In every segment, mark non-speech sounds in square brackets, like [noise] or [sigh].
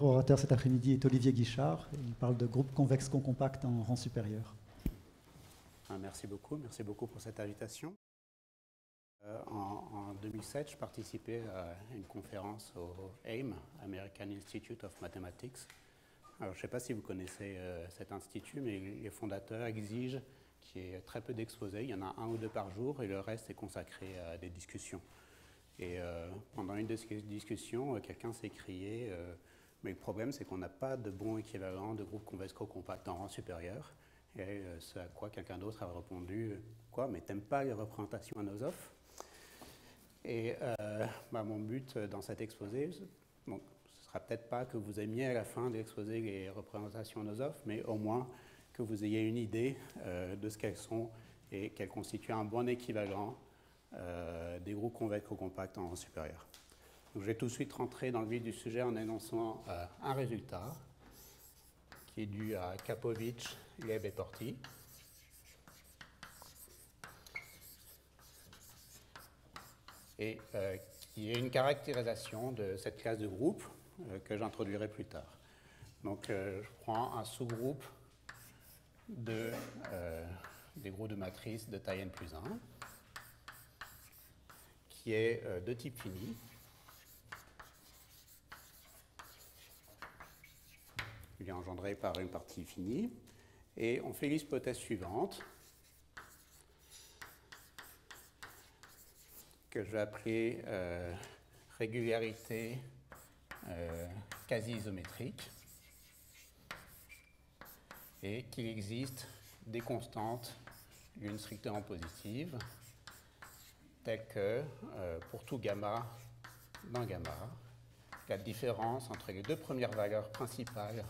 orateur cet après-midi est Olivier Guichard. Il parle de groupe convexe compact en rang supérieur. Ah, merci beaucoup, merci beaucoup pour cette invitation. Euh, en, 2007, je participais à une conférence au AIM, American Institute of Mathematics. Je ne sais pas si vous connaissez euh, cet institut, mais les fondateurs exigent qu'il y ait très peu d'exposés. Il y en a un ou deux par jour et le reste est consacré à des discussions. Et euh, pendant une de ces discussions, quelqu'un s'est crié mais le problème, c'est qu'on n'a pas de bon équivalent de groupe convexco compact en rang supérieur. Et ce à quoi quelqu'un d'autre a répondu Quoi, mais t'aimes pas les représentations anosophes et euh, bah, mon but dans cet exposé, bon, ce ne sera peut-être pas que vous aimiez à la fin de l'exposé les représentations nosophes, mais au moins que vous ayez une idée euh, de ce qu'elles sont et qu'elles constituent un bon équivalent euh, des groupes convexes compacts en supérieur. Je vais tout de suite rentrer dans le vif du sujet en énonçant un résultat qui est dû à Kapovic, Leb et Porti. et euh, qui est une caractérisation de cette classe de groupe euh, que j'introduirai plus tard. Donc euh, je prends un sous-groupe de, des groupes de matrice de taille n plus 1 qui est de type fini. Il est engendré par une partie finie. Et on fait l'hypothèse suivante. que je vais appeler euh, régularité euh, quasi isométrique et qu'il existe des constantes l'une strictement positive telles que euh, pour tout gamma dans gamma la différence entre les deux premières valeurs principales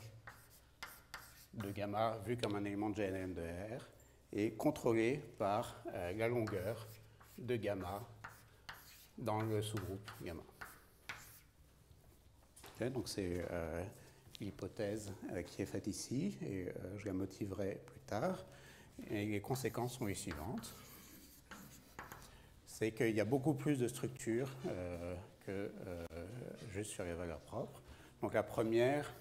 de gamma vu comme un élément de GNM de R est contrôlée par la longueur de gamma dans le sous-groupe gamma. donc c'est euh, l'hypothèse euh, qui est faite ici et euh, je la motiverai plus tard. Et les conséquences sont les suivantes. C'est qu'il y a beaucoup plus de structures que juste sur les valeurs propres. Donc la première,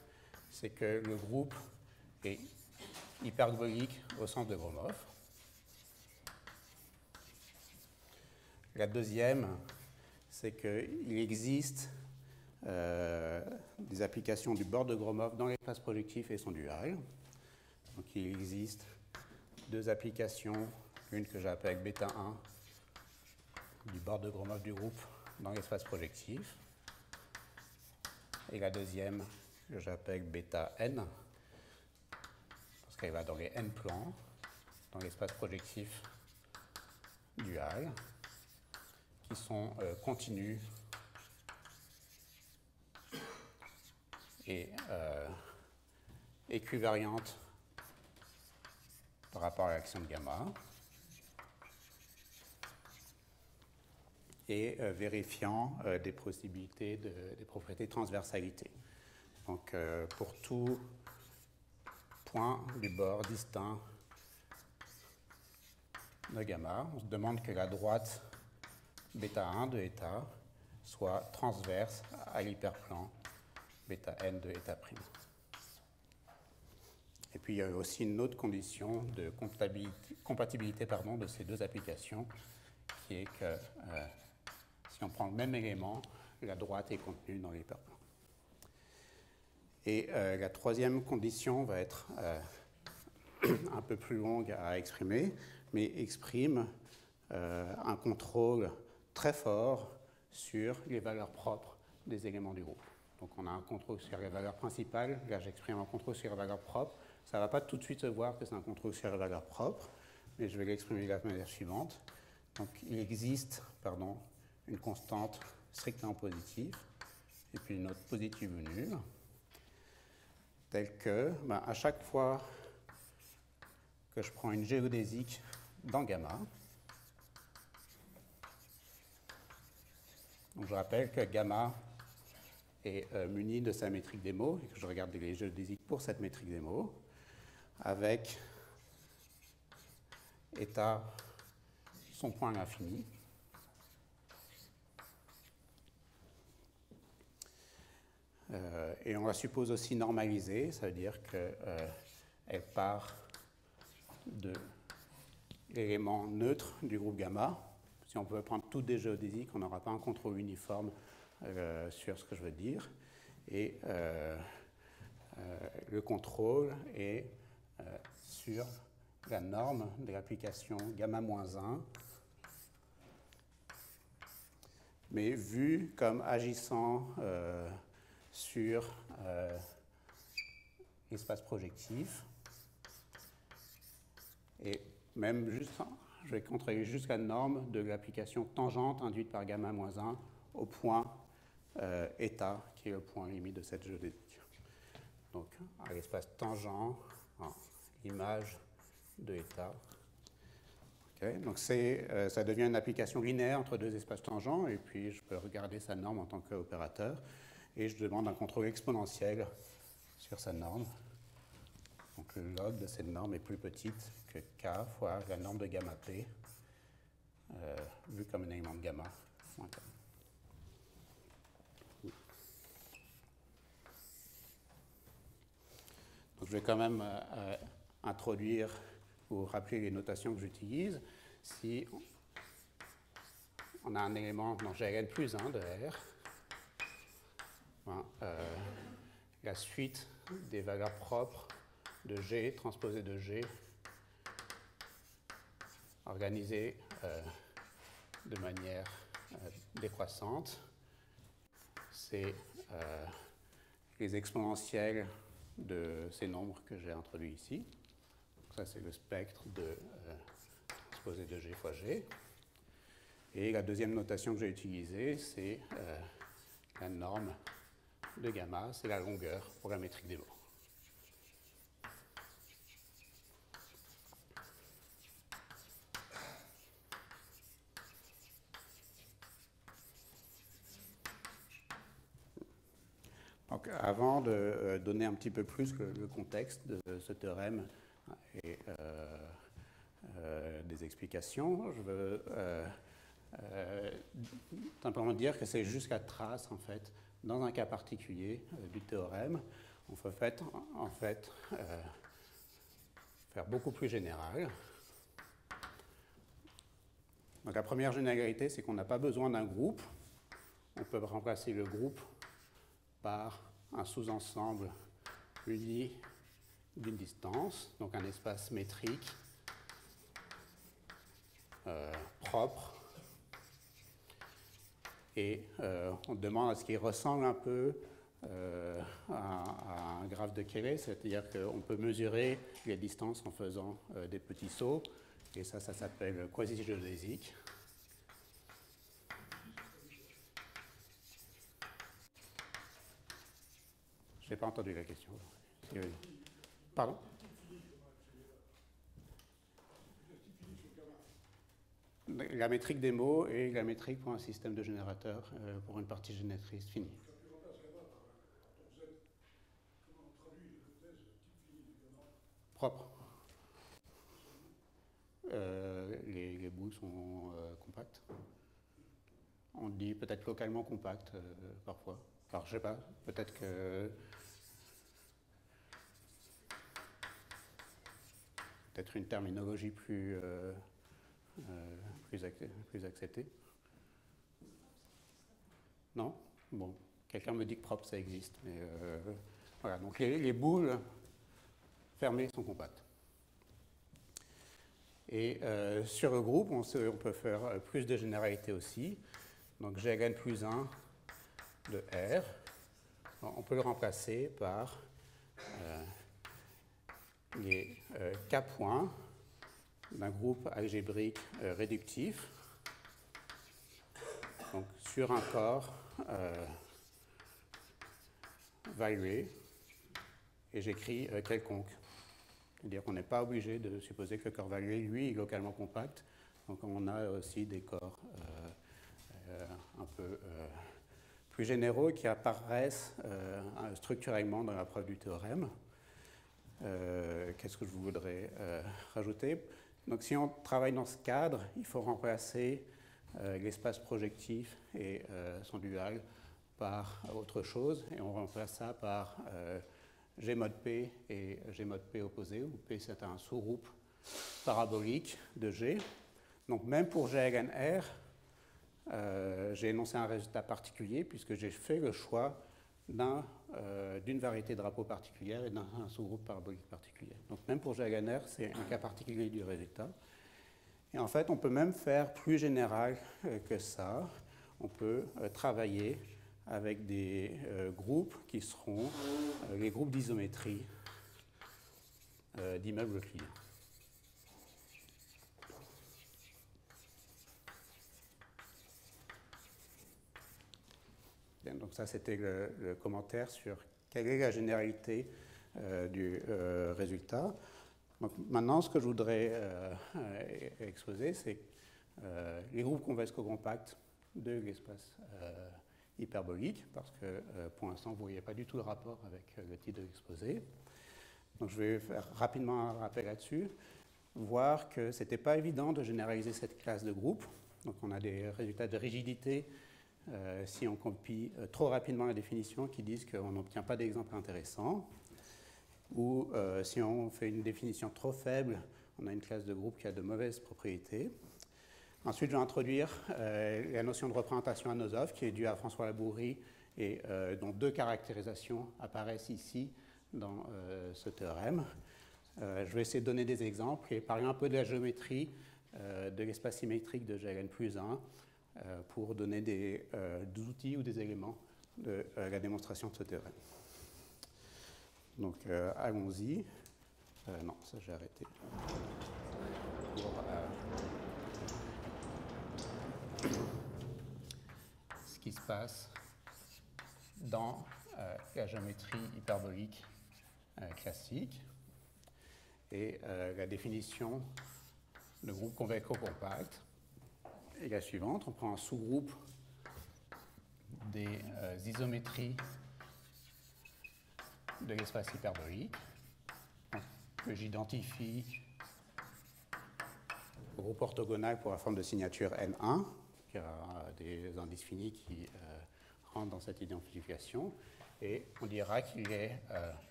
c'est que le groupe est hyperbolique au sens de Gromov. La deuxième, c'est qu'il existe euh, des applications du bord de Gromov dans l'espace projectif et son dual. Donc il existe deux applications, une que j'appelle bêta 1 du bord de Gromov du groupe dans l'espace projectif, et la deuxième que j'appelle bêta n, parce qu'elle va dans les n plans, dans l'espace projectif dual qui sont euh, continues et euh, équivariantes par rapport à l'action de gamma et euh, vérifiant des possibilités de, des propriétés transversalité. Donc pour tout point du bord distinct de gamma, on se demande que la droite bêta 1 de eta soit transverse à l'hyperplan bêta n de eta prime. Et puis il y a aussi une autre condition de compatibilité, pardon, de ces deux applications, qui est que euh, si on prend le même élément, la droite est contenue dans l'hyperplan. Et euh, la troisième condition va être euh, [clears throat] un peu plus longue à exprimer, mais exprime un contrôle très fort sur les valeurs propres des éléments du groupe. Donc on a un contrôle sur les valeurs principales, là j'exprime un contrôle sur les valeurs propres. Ça ne va pas tout de suite se voir que c'est un contrôle sur les valeurs propres, mais je vais l'exprimer de la manière suivante. Donc il existe pardon, une constante strictement positive, et puis une autre positive ou nulle, telle que ben, à chaque fois que je prends une géodésique dans gamma, je rappelle que gamma est euh, muni de sa métrique des mots, et que je regarde les jeux pour cette métrique des mots, avec état son point à l'infini. Et on la suppose aussi normalisée, ça veut dire qu'elle part de l'élément neutre du groupe gamma. Si on peut prendre toutes des géodésiques, on n'aura pas un contrôle uniforme sur ce que je veux dire. Et le contrôle est sur la norme de l'application gamma-1, mais vu comme agissant euh, sur euh, l'espace projectif. Et même juste, je vais contrôler jusqu'à la norme de l'application tangente induite par gamma-1 au point euh, état, qui est le point limite de cette géodésique. Donc, à l'espace tangent, l'image de état. donc euh, ça devient une application linéaire entre deux espaces tangents, et puis je peux regarder sa norme en tant qu'opérateur, et je demande un contrôle exponentiel sur sa norme. Donc le log de cette norme est plus petite que k fois la norme de gamma p, euh, vu comme un élément de gamma. Donc je vais quand même euh, introduire pour rappeler les notations que j'utilise, si on a un élément dans GLN plus 1 de R, ben, euh, la suite des valeurs propres de G transposées de G organisée euh, de manière euh, décroissante, c'est les exponentielles de ces nombres que j'ai introduits ici. Ça, c'est le spectre de euh, de G fois G. Et la deuxième notation que j'ai utilisée, c'est la norme de gamma, c'est la longueur pour la métrique des mots. Donc, avant de euh, donner un petit peu plus le contexte de ce théorème et euh, euh, des explications. Je veux simplement dire que c'est jusqu'à trace, en fait, dans un cas particulier du théorème. On peut fait faire beaucoup plus général. Donc la première généralité, c'est qu'on n'a pas besoin d'un groupe. On peut remplacer le groupe par un sous-ensemble uni d'une distance, donc un espace métrique euh, propre. Et euh, on demande à ce qu'il ressemble un peu euh, à, un graphe de Kelly, c'est-à-dire qu'on peut mesurer les distances en faisant des petits sauts, et ça, ça s'appelle quasi-géodésique. Je n'ai pas entendu la question. Pardon? La métrique des mots et la métrique pour un système de générateur euh, pour une partie génératrice finie. Propre. Euh, les, bouts sont euh, compacts. On dit peut-être localement compact parfois. Alors je sais pas, peut-être que peut-être une terminologie plus, euh, euh, plus, acceptée. Non? Bon, quelqu'un me dit que propre, ça existe. Mais euh, voilà, donc les, boules fermées sont compactes. Et sur le groupe, on, peut faire plus de généralité aussi. Donc GN plus 1 de R, on peut le remplacer par les euh, k points d'un groupe algébrique euh, réductif donc, sur un corps euh, valué et j'écris quelconque. C'est-à-dire qu'on n'est pas obligé de supposer que le corps valué, lui, est localement compact. Donc on a aussi des corps un peu plus généraux qui apparaissent structurellement dans la preuve du théorème. Euh, qu'est-ce que je voudrais euh, rajouter? Donc si on travaille dans ce cadre, il faut remplacer euh, l'espace projectif et son dual par autre chose et on remplace ça par G mod P et G mod P opposé, où P c'est un sous-groupe parabolique de G. Donc même pour G R, euh, j'ai énoncé un résultat particulier puisque j'ai fait le choix euh, d'une variété de drapeaux particulière et d'un sous-groupe parabolique particulier. Donc même pour G égale R, c'est un cas particulier du résultat. Et en fait, on peut même faire plus général euh, que ça. On peut travailler avec des groupes qui seront les groupes d'isométrie d'immeubles clients. Donc ça, c'était le, commentaire sur quelle est la généralité euh, du euh, résultat. maintenant, ce que je voudrais euh, exposer, c'est les groupes convexes compacts de l'espace hyperbolique, parce que pour l'instant, vous ne voyez pas du tout le rapport avec le titre de l'exposé. Donc je vais faire rapidement un rappel là-dessus, voir que ce n'était pas évident de généraliser cette classe de groupes. Donc on a des résultats de rigidité euh, si on copie euh, trop rapidement la définition qui disent qu'on n'obtient pas d'exemple intéressant, ou euh, si on fait une définition trop faible, on a une classe de groupe qui a de mauvaises propriétés. Ensuite, je vais introduire la notion de représentation anosophe qui est due à François Labourie et dont deux caractérisations apparaissent ici dans ce théorème. je vais essayer de donner des exemples et parler un peu de la géométrie de l'espace symétrique de Gn plus 1 euh, pour donner euh, des, outils ou des éléments de euh, la démonstration de ce théorème. Donc allons-y. non, ça j'ai arrêté. ce qui se passe dans la géométrie hyperbolique classique et la définition de groupe convexe-compact suivante. On prend un sous-groupe des euh, isométries de l'espace hyperbolique que j'identifie au groupe orthogonal pour la forme de signature N1, qui a des indices finis qui euh, rentrent dans cette identification. Et on dira qu'il est euh,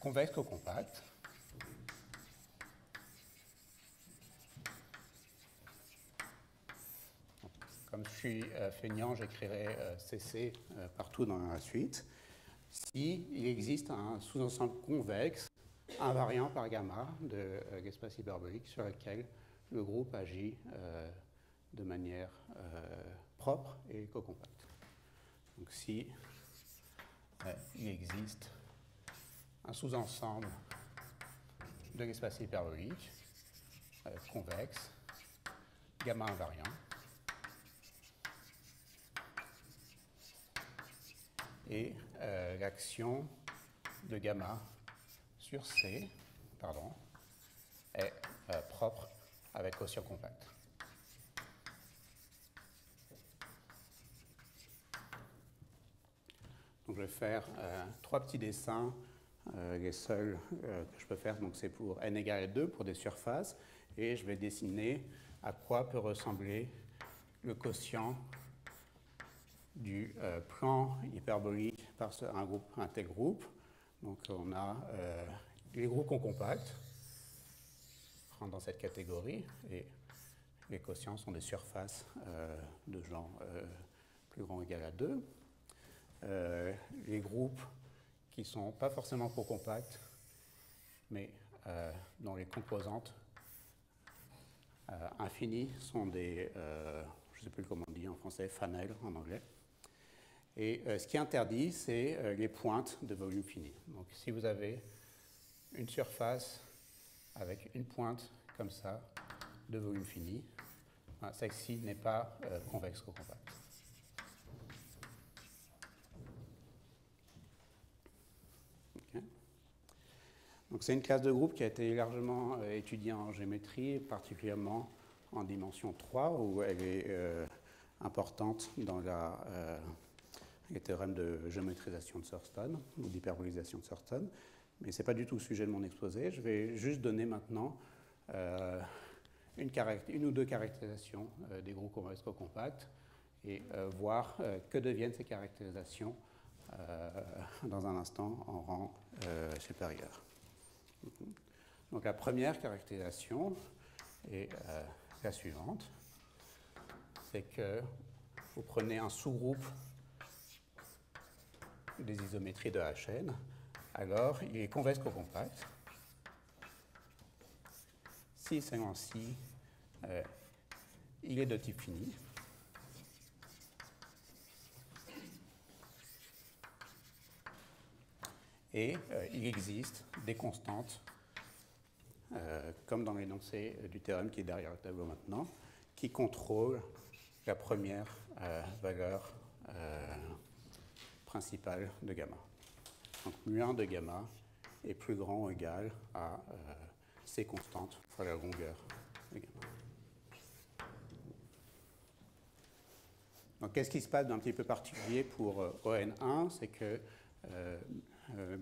convexe ou compact. Comme je suis euh, feignant, j'écrirai CC euh, euh, partout dans la suite. Si il existe un sous-ensemble convexe invariant par gamma de l'espace hyperbolique sur lequel le groupe agit de manière propre et co-compacte. Donc si il existe un sous-ensemble de l'espace hyperbolique convexe, gamma invariant, et euh, l'action de gamma sur C pardon, est euh, propre avec quotient compact. Donc je vais faire euh, trois petits dessins, les seuls que je peux faire, donc c'est pour n égale à 2 pour des surfaces, et je vais dessiner à quoi peut ressembler le quotient du euh, plan hyperbolique par un groupe, un tel groupe. Donc on a euh, les groupes compacts rentrent dans cette catégorie et les quotients sont des surfaces euh, de genre plus grand ou égal à 2. les groupes qui ne sont pas forcément co-compacts, mais dont les composantes infinies sont des, je ne sais plus comment on dit en français, fanel en anglais. Et euh, ce qui est interdit, c'est euh, les pointes de volume fini. Donc si vous avez une surface avec une pointe comme ça de volume fini, ben, celle-ci n'est pas euh, convexe ou compacte. Donc c'est une classe de groupe qui a été largement étudiée en géométrie, particulièrement en dimension 3, où elle est importante dans la les théorèmes de géométrisation de Thurston ou d'hyperbolisation de Thurston. Mais ce n'est pas du tout le sujet de mon exposé. Je vais juste donner maintenant euh, une, ou deux caractérisations euh, des groupes convexes compacts et voir que deviennent ces caractérisations dans un instant en rang supérieur. Donc la première caractérisation est la suivante, c'est que vous prenez un sous-groupe des isométries de Hn, alors il est convexe compact Si c'est ainsi, euh, il est de type fini. Et euh, il existe des constantes, euh, comme dans l'énoncé du théorème qui est derrière le tableau maintenant, qui contrôlent la première valeur principale de gamma. Donc mu1 de gamma est plus grand ou égal à euh, c constante fois la longueur de gamma. Donc qu'est-ce qui se passe d'un petit peu particulier pour euh, ON1 C'est que euh,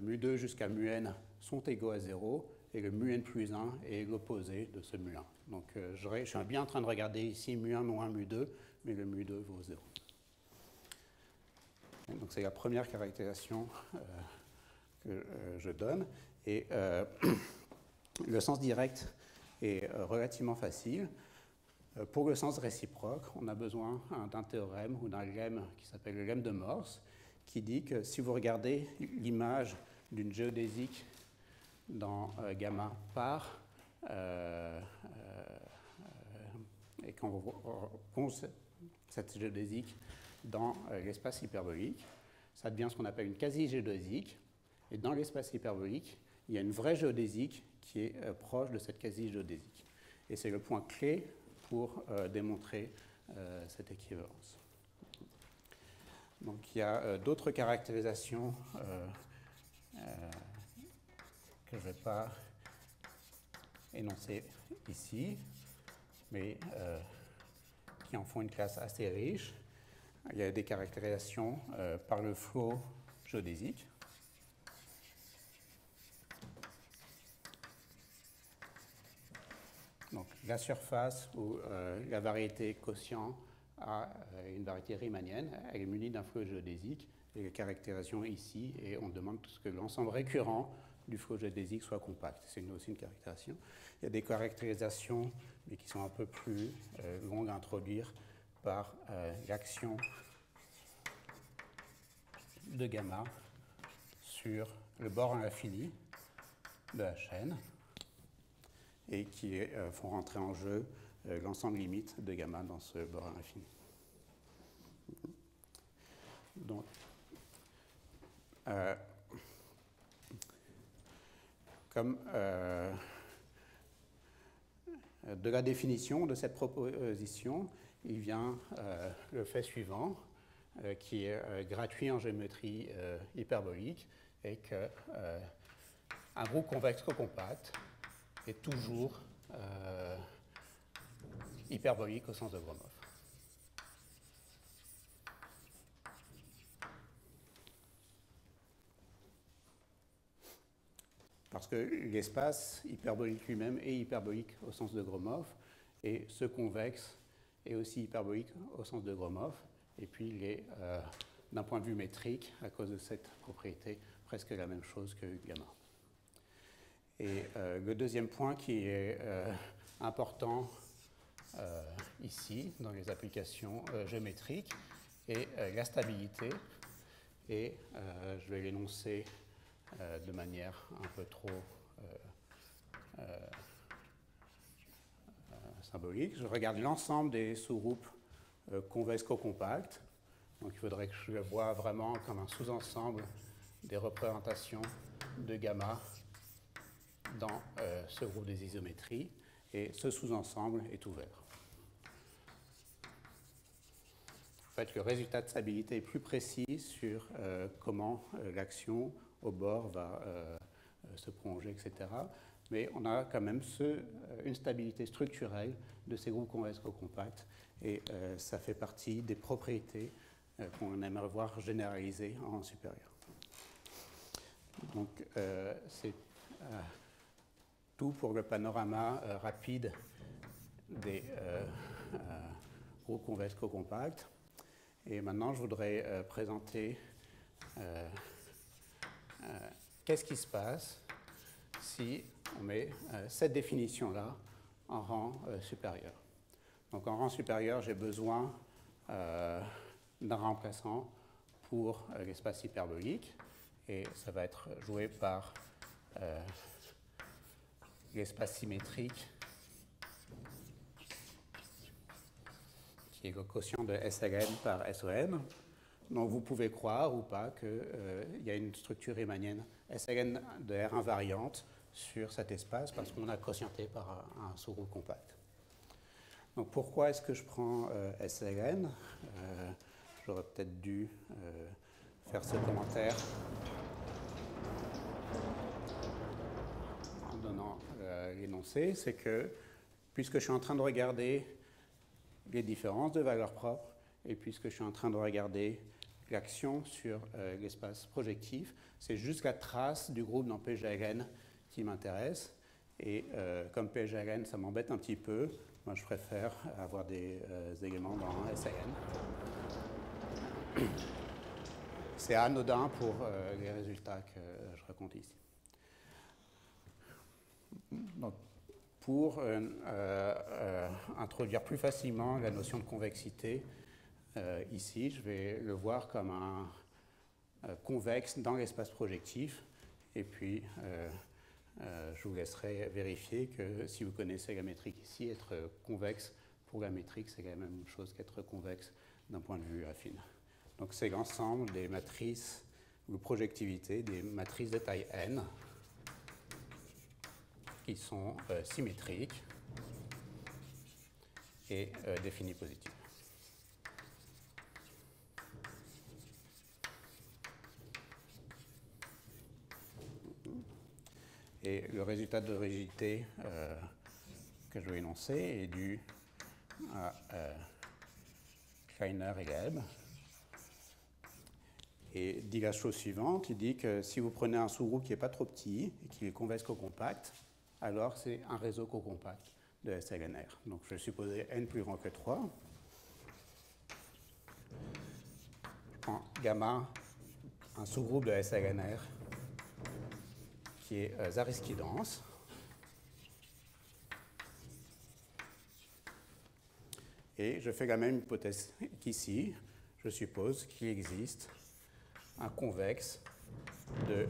mu2 jusqu'à mu-n sont égaux à 0 et le mu-n plus 1 est l'opposé de ce mu1. Donc je suis bien en train de regarder ici mu1 moins mu2, mais le mu2 vaut 0. Donc c'est la première caractérisation euh, que euh, je donne. Et euh, [clears throat] le sens direct est relativement facile. Pour le sens réciproque, on a besoin d'un théorème ou d'un lemme qui s'appelle le lemme de Morse, qui dit que si vous regardez l'image d'une géodésique dans gamma par, et quand vous cette géodésique dans euh, l'espace hyperbolique. Ça devient ce qu'on appelle une quasi-géodésique. Et dans l'espace hyperbolique, il y a une vraie géodésique qui est euh, proche de cette quasi-géodésique. Et c'est le point clé pour euh, démontrer cette équivalence. Donc il y a d'autres caractérisations que je ne vais pas énoncer ici, mais qui en font une classe assez riche. Il y a des caractérisations euh, par le flot géodésique. Donc la surface ou euh, la variété quotient a euh, une variété riemannienne, elle est munie d'un flot géodésique, et la caractérisation ici, et on demande que l'ensemble récurrent du flot géodésique soit compact. C'est aussi une caractérisation. Il y a des caractérisations, mais qui sont un peu plus longues à introduire, par euh, l'action de gamma sur le bord à l'infini de la chaîne et qui euh, font rentrer en jeu euh, l'ensemble limite de gamma dans ce bord à l'infini. Donc, comme de la définition de cette proposition, il vient euh, le fait suivant, euh, qui est euh, gratuit en géométrie hyperbolique, et qu'un groupe convexe compact est toujours hyperbolique au sens de Gromov. Parce que l'espace hyperbolique lui-même est hyperbolique au sens de Gromov, et ce convexe et aussi hyperbolique au sens de Gromov. Et puis il est, euh, d'un point de vue métrique, à cause de cette propriété, presque la même chose que gamma. Et euh, le deuxième point qui est euh, important ici, dans les applications géométriques, est la stabilité. Et je vais l'énoncer de manière un peu trop Je regarde l'ensemble des sous-groupes euh, convexes co-compacts. Donc il faudrait que je le voie vraiment comme un sous-ensemble des représentations de gamma dans euh, ce groupe des isométries. Et ce sous-ensemble est ouvert. En fait, le résultat de stabilité est plus précis sur euh, comment l'action au bord va se prolonger, etc mais on a quand même euh, une stabilité structurelle de ces groupes convexes co-compacts, et euh, ça fait partie des propriétés euh, qu'on aimerait voir généralisées en supérieur. Donc c'est tout pour le panorama rapide des groupes convexes co-compacts. Et maintenant, je voudrais présenter qu'est-ce qui se passe si on met cette définition-là en rang supérieur. Donc en rang supérieur, j'ai besoin d'un remplaçant pour l'espace hyperbolique et ça va être joué par l'espace symétrique qui est le quotient de SLN par SOM. Donc vous pouvez croire ou pas qu'il euh, y a une structure riemannienne SLN de R invariante sur cet espace parce qu'on a quotienté par un, sous-groupe compact. Donc pourquoi est-ce que je prends euh, SLN euh, J'aurais peut-être dû faire ce commentaire en donnant l'énoncé, c'est que puisque je suis en train de regarder les différences de valeurs propres, et puisque je suis en train de regarder l'action sur euh, l'espace projectif, c'est juste la trace du groupe dans PGRN qui m'intéresse. Et euh, comme PGRN, ça m'embête un petit peu, moi je préfère avoir des euh, éléments dans SAN. C'est anodin pour les résultats que je raconte ici. Donc, pour introduire plus facilement la notion de convexité. Euh, ici, je vais le voir comme un convexe dans l'espace projectif. Et puis, je vous laisserai vérifier que si vous connaissez la métrique ici, être convexe pour la métrique, c'est la même chose qu'être convexe d'un point de vue affine. Donc c'est l'ensemble des matrices ou projectivité des matrices de taille n qui sont euh, symétriques et euh, définis Et le résultat de rigidité euh, que je vais énoncer est dû à Kleiner et Gelb. Et dit la chose suivante, il dit que si vous prenez un sous-groupe qui n'est pas trop petit et qui est convexe au compact, alors c'est un réseau co-compact de SLNR. Donc je vais supposer n plus grand que 3. Je prends gamma, un sous-groupe de SLNR qui est euh, Zariski dense. Et je fais la même hypothèse qu'ici. Je suppose qu'il existe un convexe de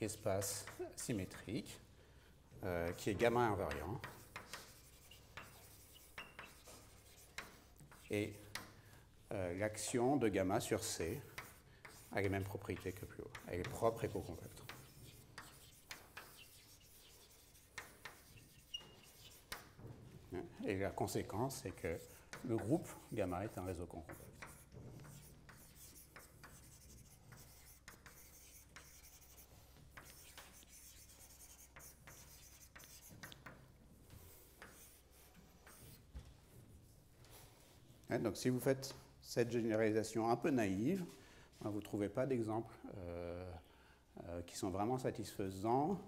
espace symétrique euh, qui est gamma invariant. Et euh, l'action de gamma sur C a les mêmes propriétés que plus haut. Elle est propre et co-compacte. Et la conséquence, c'est que le groupe gamma est un réseau. Hein, donc si vous faites cette généralisation un peu naïve, ben, vous ne trouvez pas d'exemples euh, euh, qui sont vraiment satisfaisants,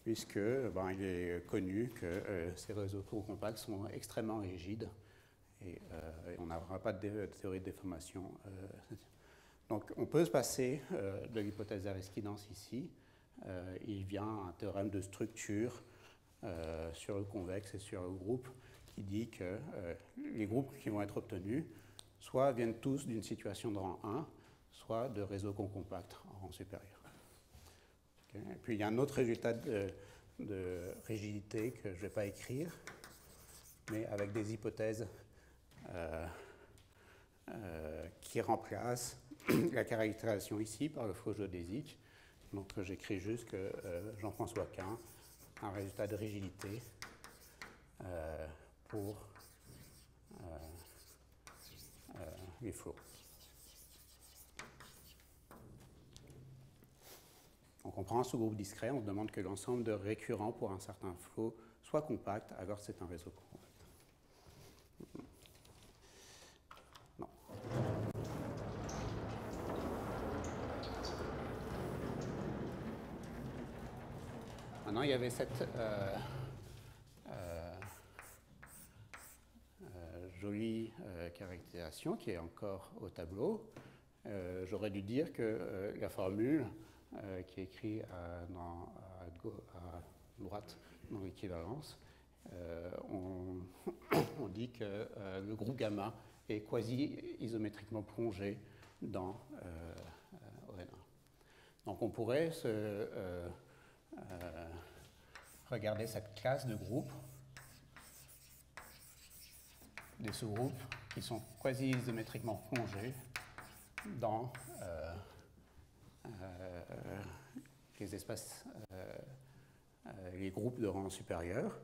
puisque ben, il est connu que euh, ces réseaux compacts sont extrêmement rigides et, on n'aura pas de, théorie de déformation. donc on peut se passer de l'hypothèse d'Ariskidance ici. il vient un théorème de structure sur le convexe et sur le groupe qui dit que euh, les groupes qui vont être obtenus soit viennent tous d'une situation de rang 1, soit de réseaux compacts en rang supérieur. Et puis il y a un autre résultat de, rigidité que je ne vais pas écrire, mais avec des hypothèses euh, euh, qui remplacent [clears throat] la caractérisation ici par le flot géodésique. Donc j'écris juste que Jean-François Quint a un résultat de rigidité pour euh, euh, les flots. Donc on prend un sous-groupe discret, on demande que l'ensemble de récurrents pour un certain flot soit compact, alors c'est un réseau compact. Non. Maintenant, il y avait cette... Euh, jolie caractérisation qui est encore au tableau. J'aurais dû dire que la formule qui est écrite à, à, droite dans l'équivalence, on, [coughs] on, dit que le groupe gamma est quasi isométriquement plongé dans ON1. Donc on pourrait regarder cette classe de groupes, des sous-groupes qui sont quasi isométriquement plongés dans euh, euh, les espaces, euh, les groupes de rang supérieur.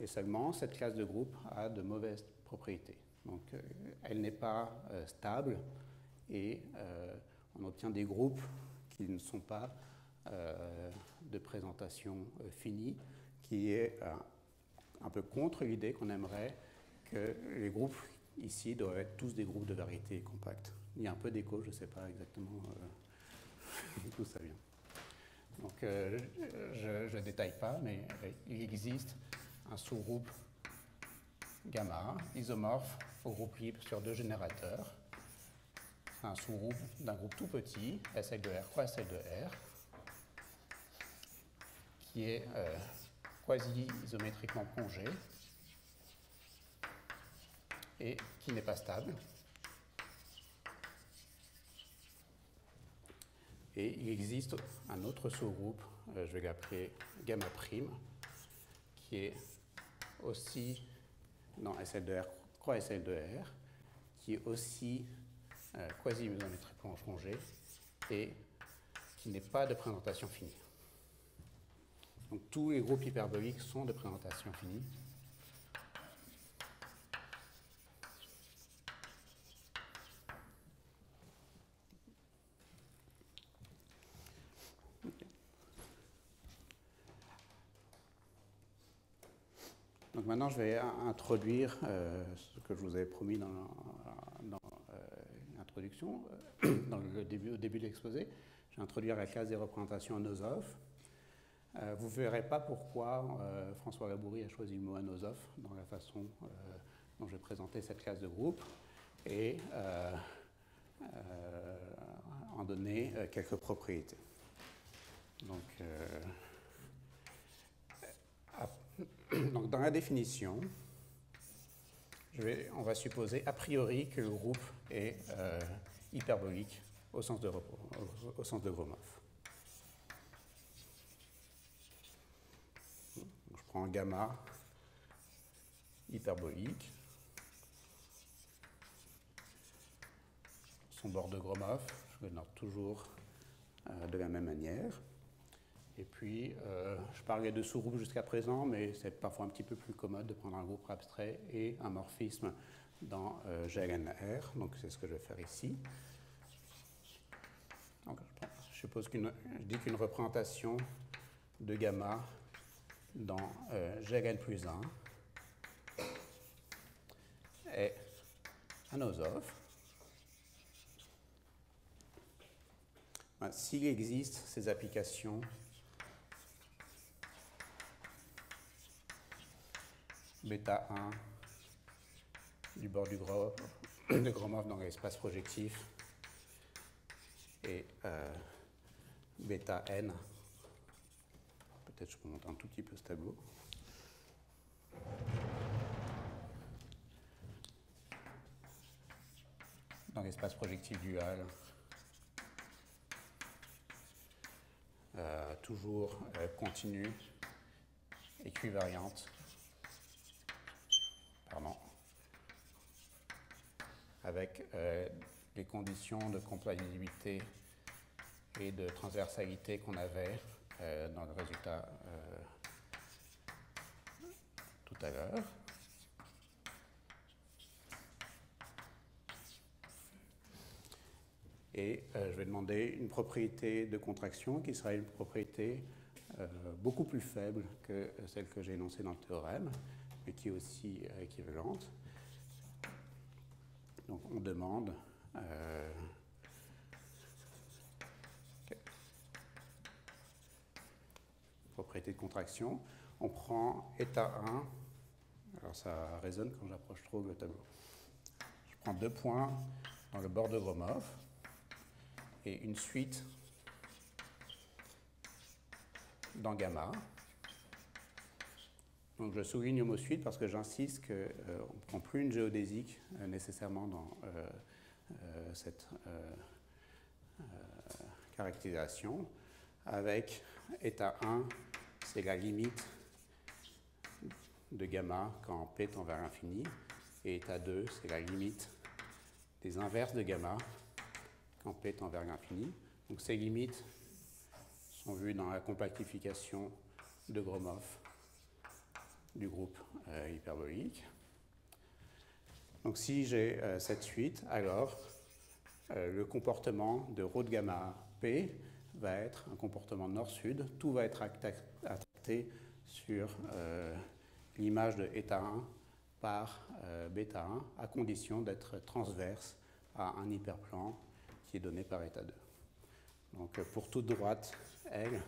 Et seulement cette classe de groupes a de mauvaises propriétés. Donc elle n'est pas stable et on obtient des groupes qui ne sont pas de présentation finie qui est euh, un peu contre l'idée qu'on aimerait que les groupes ici doivent être tous des groupes de variété compacte. Il y a un peu d'écho, je ne sais pas exactement euh, [laughs] Donc euh, je ne détaille pas, mais il existe un sous-groupe gamma isomorphe au groupe libre sur deux générateurs. Un sous-groupe d'un groupe tout petit, SL de R croix SL de R, qui est quasi-isométriquement plongé et qui n'est pas stable. Et il existe un autre sous-groupe, euh, je vais l'appeler gamma prime, qui est aussi dans SL2R, croix SL2R, qui est aussi euh, quasi-isométriquement plongé et qui n'est pas de présentation finie. Donc tous les groupes hyperboliques sont de présentation finie. Maintenant, je vais introduire euh, ce que je vous avais promis dans, euh, l'introduction, euh, le début, au début de l'exposé. Je vais introduire la classe des représentations anosophes. Euh, vous ne verrez pas pourquoi euh, François Labourie a choisi le mot anosophe dans la façon euh, dont j'ai présenté cette classe de groupe et en donner quelques propriétés. Donc, [clears throat] donc, dans la définition, je on va supposer a priori que le groupe est hyperbolique au sens de, Gromov. prends gamma hyperbolique. Son bord de Gromov, je le note toujours euh, de la même manière. Et puis, euh, je parlais de sous-groupe jusqu'à présent, mais c'est parfois un petit peu plus commode de prendre un groupe abstrait et un morphisme dans euh, GNR. Donc, c'est ce que je vais faire ici. je, suppose qu'une, je dis qu'une représentation de gamma dans euh, G plus 1 est anosophe. Ben, s'il existe ces applications bêta 1 du bord du Gromov, de Gromov dans l'espace projectif et euh, bêta n. Peut-être je peux un tout petit peu ce tableau. Dans l'espace projectif dual, euh, toujours euh, continue, équivariante, pardon, avec euh, les conditions de compatibilité et de transversalité qu'on avait euh, dans le résultat euh, tout à l'heure. Et euh, je vais demander une propriété de contraction qui sera une propriété beaucoup plus faible que celle que j'ai énoncée dans le théorème, qui est aussi équivalente. Donc on demande propriété de contraction, on prend état 1 Alors ça résonne quand j'approche trop le tableau. Je prends deux points dans le bord de Gromov et une suite dans gamma. Donc je souligne mot suite parce que j'insiste qu'on ne prend plus une géodésique nécessairement dans cette caractérisation avec état 1, c'est la limite de gamma quand P tend vers l'infini, et état 2, c'est la limite des inverses de gamma quand P tend vers l'infini. Donc ces limites sont vues dans la compactification de Gromov du groupe euh, hyperbolique. Donc si j'ai euh, cette suite, alors euh, le comportement de rho de gamma P va être un comportement nord-sud. Tout va être attracté sur l'image de eta 1 par bêta 1 à condition d'être transverse à un hyperplan qui est donné par état 2. Donc pour toute droite L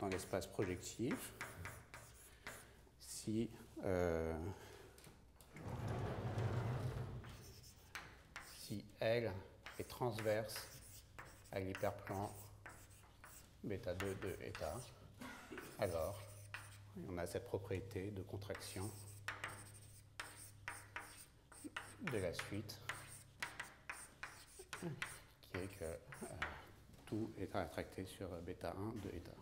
dans l'espace projectif, si euh, si L est transverse à l'hyperplan bêta 2 de état, alors on a cette propriété de contraction de la suite qui est que euh, tout est attracté sur bêta 1 de état.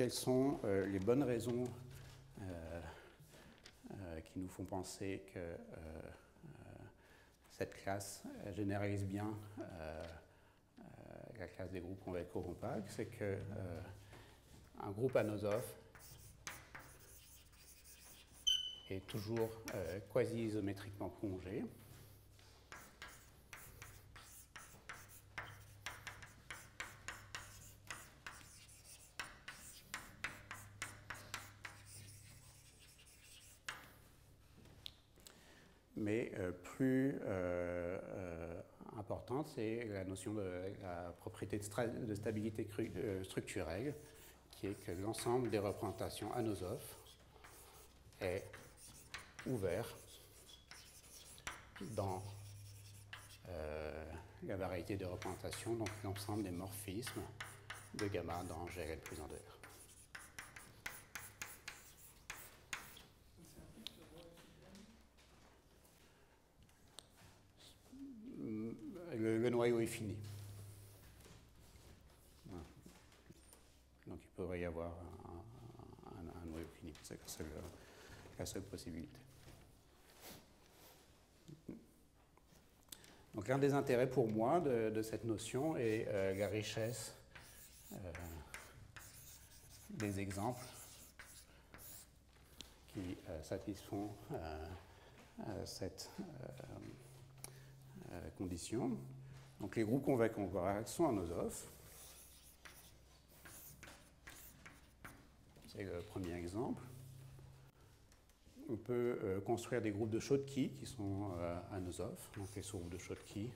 Quelles sont euh, les bonnes raisons euh, euh, qui nous font penser que cette classe généralise bien la classe des groupes convex-compacts C'est que un groupe anosophe est toujours quasi-isométriquement prolongé. mais euh, plus euh, euh, importante, c'est la notion de la propriété de, stabilité structurelle, qui est que l'ensemble des représentations anosophes est ouvert dans la variété de représentations, donc l'ensemble des morphismes de gamma dans GL plus en dehors. Le, noyau est fini. Donc il pourrait y avoir un, noyau fini, c'est la seule, possibilité. Donc l'un des intérêts pour moi de, cette notion est euh, la richesse euh, des exemples qui euh, satisfont cette condition. Donc les groupes convex sont anosophes. C'est le premier exemple. On peut euh, construire des groupes de Schottky qui sont euh, anosophes, donc les sous-groupes de Schottky.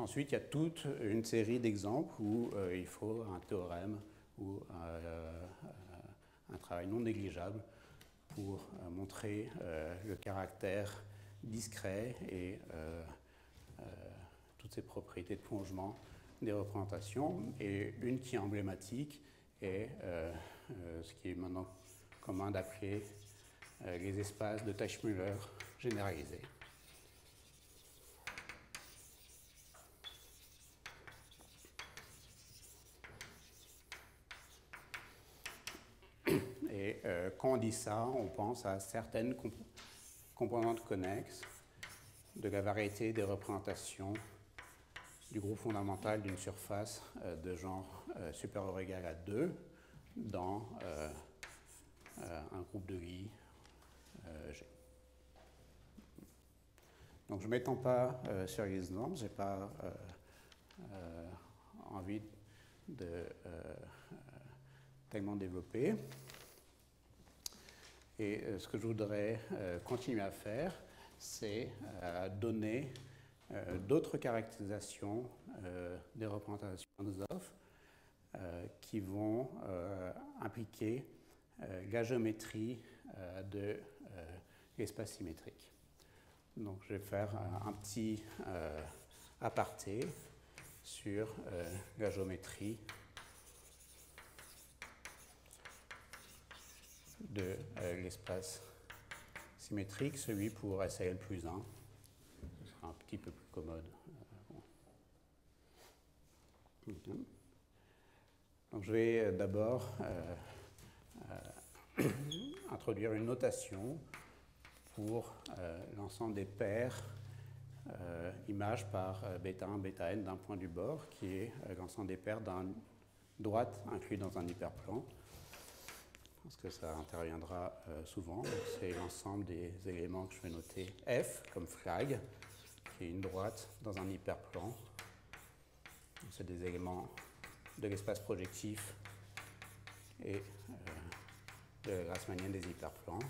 Ensuite, il y a toute une série d'exemples où euh, il faut un théorème ou euh, un travail non négligeable pour euh, montrer euh, le caractère discret et toutes ces propriétés de plongement des représentations. Et une qui est emblématique est ce qui est maintenant commun d'appeler les espaces de Teichmüller généralisés. Euh, quand on dit ça, on pense à certaines composantes connexes de la variété des représentations du groupe fondamental d'une surface euh, de genre euh, supérieur ou égal à 2 dans un groupe de Lie G. Donc je ne m'étends pas sur les normes, je n'ai pas envie de, tellement développé. Et ce que je voudrais continuer à faire, c'est donner d'autres caractérisations des représentations de Zoff qui vont impliquer la géométrie de l'espace symétrique. Donc je vais faire un, petit euh, aparté sur euh, la géométrie de euh, l'espace symétrique, celui pour SAL plus 1. Ce sera un petit peu plus commode. Donc je vais d'abord [coughs] introduire une notation pour euh, l'ensemble des paires euh, images par euh, bêta 1, bêta n d'un point du bord, qui est l'ensemble des paires d'un droite inclus dans un hyperplan. Parce que ça interviendra souvent. C'est l'ensemble des éléments que je vais noter F comme flag, qui est une droite dans un hyperplan. C'est des éléments de l'espace projectif et de la grâce des hyperplans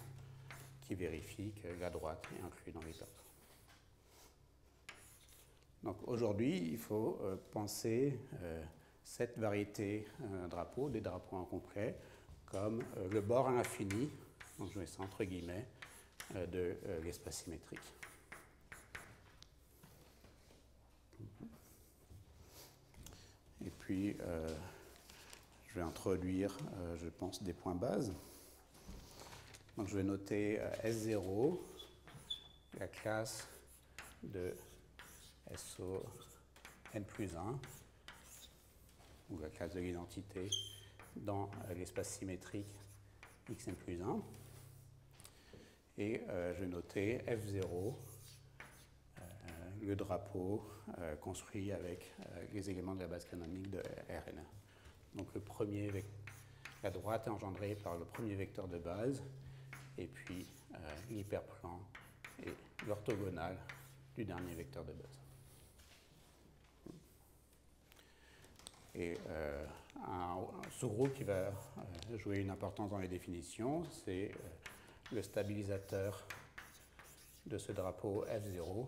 vérifie que la droite est inclue dans les Donc aujourd'hui, il faut euh, penser euh, cette variété euh, drapeau, des drapeaux incomplets, comme le bord à l'infini, donc je mets ça entre guillemets, de l'espace symétrique. Et puis, je vais introduire, je pense, des points bases. Donc je vais noter euh, S0, la classe de SO n plus 1, ou la classe de l'identité dans euh, l'espace symétrique xn plus 1. Et euh, je vais noter F0, le drapeau construit avec les éléments de la base canonique de Rn. Donc le premier, la droite est engendrée par le premier vecteur de base, et puis euh, l'hyperplan et l'orthogonal du dernier vecteur de base. Et euh, un, sous-groupe qui va euh, jouer une importance dans les définitions, c'est le stabilisateur de ce drapeau F0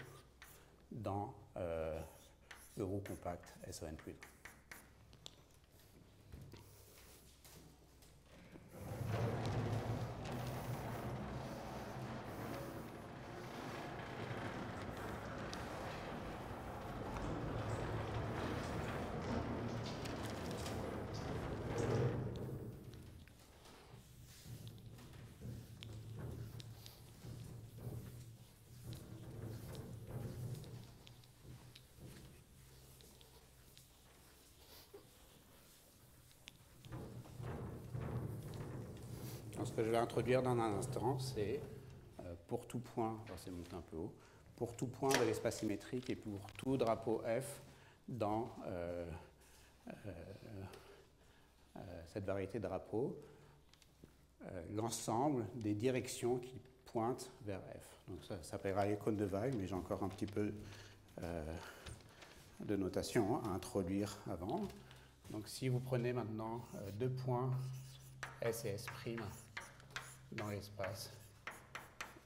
dans le groupe compact SON+. Ce que je vais introduire dans un instant, c'est euh, pour tout point, c'est monté un peu haut, pour tout point de l'espace symétrique et pour tout drapeau F dans euh, euh, cette variété de drapeaux, l'ensemble des directions qui pointent vers F. Donc ça, s'appellera icône de vague, mais j'ai encore un petit peu de notation à introduire avant. Donc si vous prenez maintenant deux points S et S' dans l'espace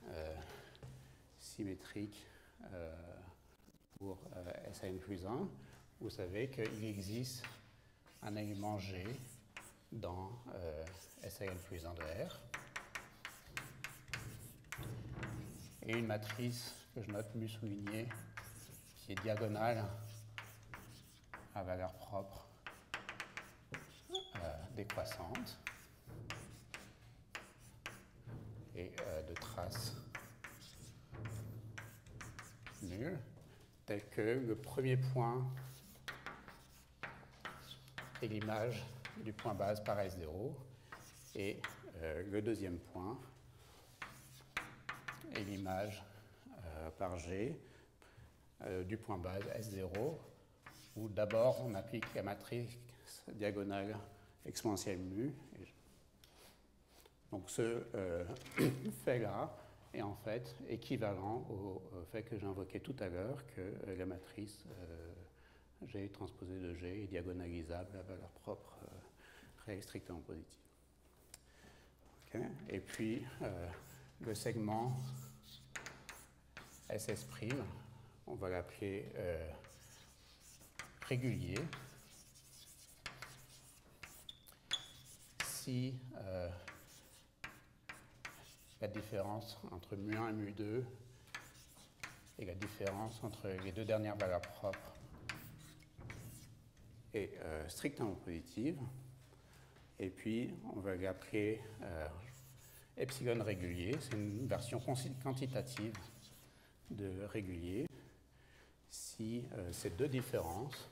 euh, symétrique euh, pour euh, SAN plus 1, vous savez qu'il existe un élément G dans SAN plus 1 de R et une matrice que je note mu souligné qui est diagonale à valeur propre décroissante. Et euh, de traces. Nulles, tel que le premier point est l'image du point base par S0 et euh, le deuxième point est l'image euh, par G du point base S0 où d'abord on applique la matrice diagonale exponentielle mu donc ce euh, [clears throat] fait-là est en fait équivalent au, fait que j'ai invoqué tout à l'heure que euh, la matrice euh, G transposé de G est diagonalisable à valeur propre réelle strictement positive. Et puis, le segment SS', on va l'appeler régulier. Si euh, la différence entre mu1 et mu2 et la différence entre les deux dernières valeurs propres. Est euh, strictement positive, et puis on va l'appeler euh, epsilon régulier, c'est une version quantitative de régulier. Si ces deux différences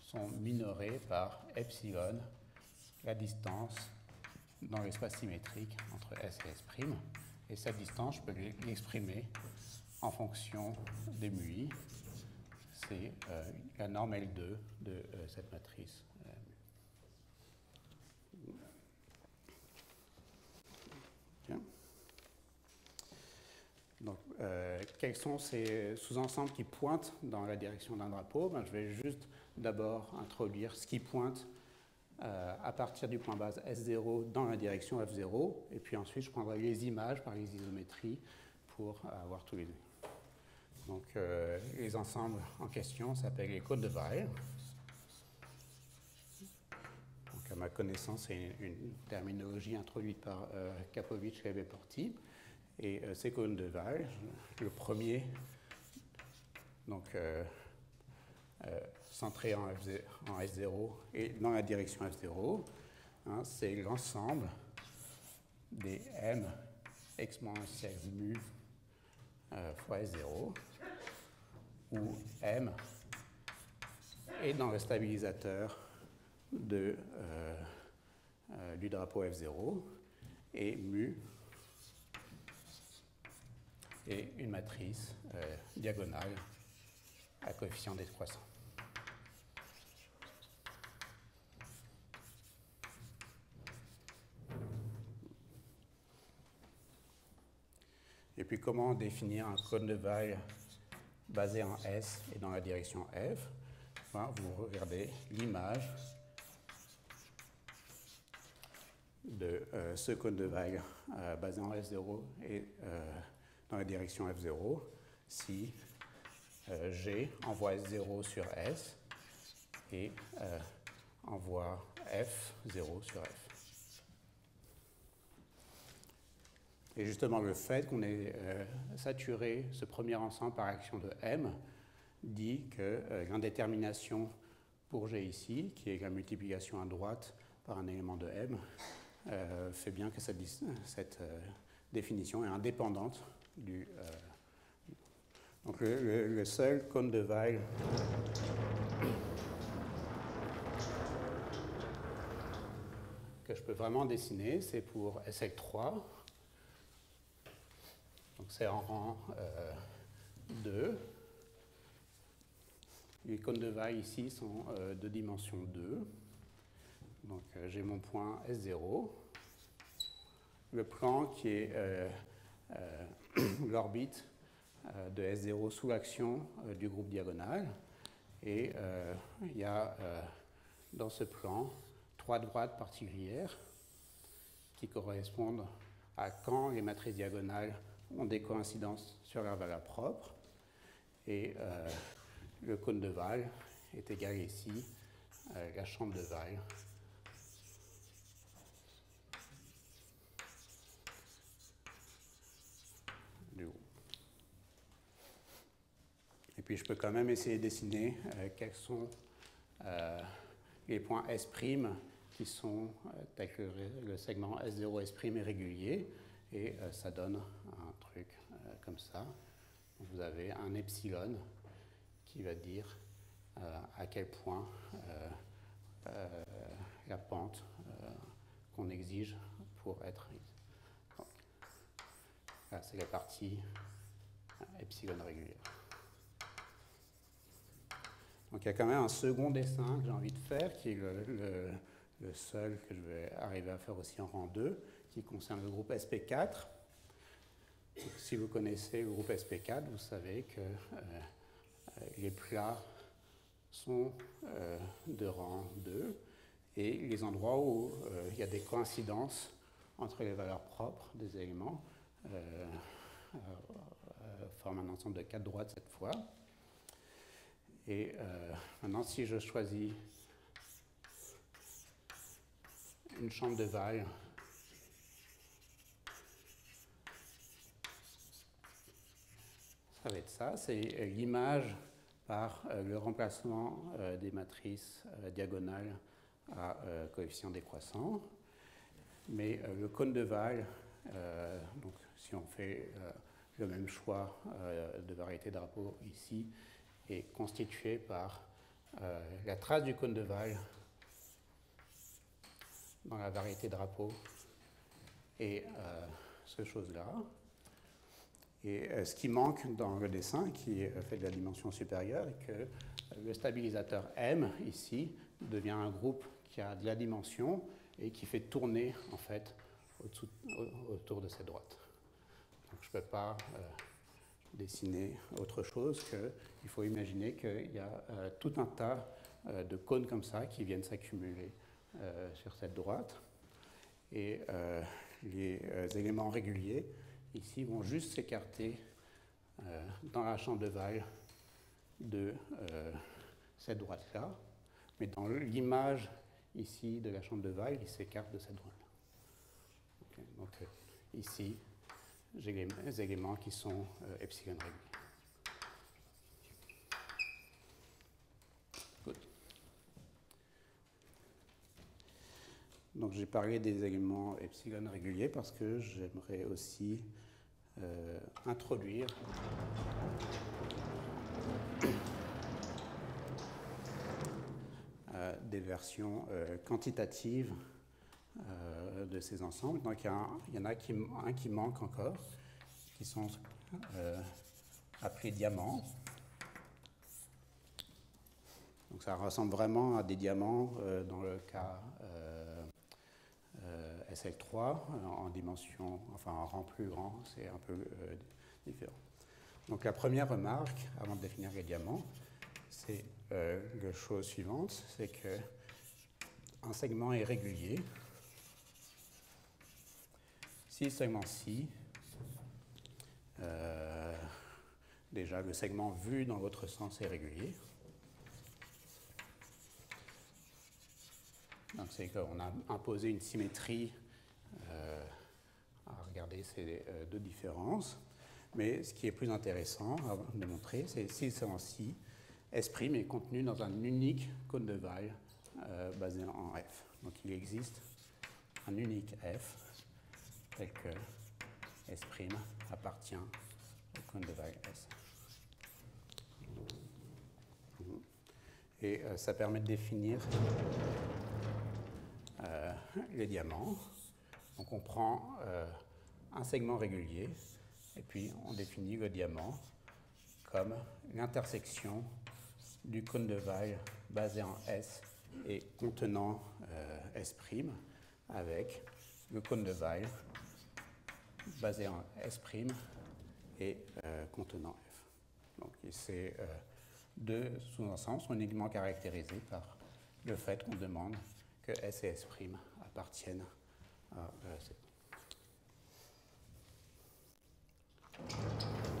sont minorées par epsilon la distance dans l'espace symétrique entre S et S'. Et cette distance, je peux l'exprimer en fonction des MUI. C'est euh, la norme L2 de euh, cette matrice. Donc, euh, quels sont ces sous-ensembles qui pointent dans la direction d'un drapeau? Ben, Je vais juste d'abord introduire ce qui pointe euh, à partir du point base S0 dans la direction F0, et puis ensuite je prendrai les images par les isométries pour avoir tous les deux. Donc euh, les ensembles en question s'appellent les cônes de Weil. Donc à ma connaissance, c'est une, terminologie introduite par euh, Kapovic et Beporti. Et ces cônes de Weil, le premier, donc euh, centré en, S0 et dans la direction F0, hein, c'est l'ensemble des m exponentielles mu euh, fois S0, où m est dans le stabilisateur de, euh, du drapeau F0 et mu est une matrice diagonale à coefficient décroissant. Puis comment définir un cône de Weil basé en S et dans la direction F ben, Vous regardez l'image de euh, ce cône de Weil euh, basé en S0 et euh, dans la direction F0 si G envoie S0 sur S et envoie F0 sur F. Et justement, le fait qu'on ait euh, saturé ce premier ensemble par action de M dit que euh, l'indétermination pour G ici, qui est la multiplication à droite par un élément de M, euh, fait bien que cette, définition est indépendante du. donc le, seul cône de Weil que je peux vraiment dessiner, c'est pour SL3 donc c'est en rang 2. Euh, les cônes de Weil ici sont euh, de dimension 2. Donc euh, j'ai mon point S0. Le plan qui est [clears throat] l'orbite de S0 sous l'action du groupe diagonal. Et il y a dans ce plan trois droites particulières qui correspondent à quand les matrices diagonales ont des coïncidences sur leur valeur propre. Et euh, le cône de Weil est égal ici à la chambre de Weil. Du. Et puis je peux quand même essayer de dessiner euh, quels sont euh, les points S' qui sont tels que le segment S0 S' est régulier. Et euh, ça donne euh, comme ça. Vous avez un epsilon qui va dire euh, à quel point la pente qu'on exige pour être. là, c'est la partie epsilon régulière. Donc il y a quand même un second dessin que j'ai envie de faire, qui est le, le seul que je vais arriver à faire aussi en rang 2, qui concerne le groupe SP4. Si vous connaissez le groupe SP4, vous savez que euh, les plats sont de rang 2 et les endroits où il y a des coïncidences entre les valeurs propres des éléments forment un ensemble de quatre droites cette fois. Et maintenant, si je choisis une chambre de Weyl ça va être ça, c'est euh, l'image par euh, le remplacement euh, des matrices diagonales à coefficient décroissant. Mais le cône de Weyl, donc si on fait le même choix de variété de drapeau ici, est constitué par la trace du cône de Weyl dans la variété drapeau et ce chose-là. Et euh, ce qui manque dans le dessin, qui fait de la dimension supérieure, est que le stabilisateur M, ici, devient un groupe qui a de la dimension et qui fait tourner, en fait, autour de cette droite. Donc je ne peux pas euh, dessiner autre chose qu'il faut imaginer qu'il y a euh, tout un tas de cônes comme ça qui viennent s'accumuler sur cette droite. Et les éléments réguliers ici vont juste s'écarter euh, dans la chambre de euh, cette droite-là, mais dans l'image ici de la chambre de Weyl, ils s'écartent de cette droite-là. donc euh, ici, j'ai les éléments qui sont epsilon réguliers. Donc j'ai parlé des éléments epsilon réguliers parce que j'aimerais aussi euh, introduire euh, des versions euh, quantitatives de ces ensembles. Donc il y, en a un qui manque encore, qui sont appelés diamants. Donc ça ressemble vraiment à des diamants dans le cas SL3 euh, en dimension, enfin en rang plus grand, c'est un peu euh, différent. Donc la première remarque, avant de définir les diamants, c'est euh, la chose suivante, c'est que un segment est régulier si le segment ci, déjà le segment vu dans votre sens est régulier, c'est qu'on a imposé une symétrie euh, à regarder ces euh, deux différences. Mais ce qui est plus intéressant à démontrer, c'est si c'est en si, S' est contenu dans un unique cône de Weyl euh, basé en F. Donc il existe un unique F tel que S' appartient au cône de Weyl S. Et ça permet de définir euh, les diamants. Donc on prend euh, un segment régulier et puis on définit le diamant comme l'intersection du cône de Weyl basé en S et contenant euh, S' avec le cône de Weyl basé en S' et contenant F. Donc ces deux sous-ensembles sont uniquement caractérisés par le fait qu'on demande que S et S' appartiennent à C. Et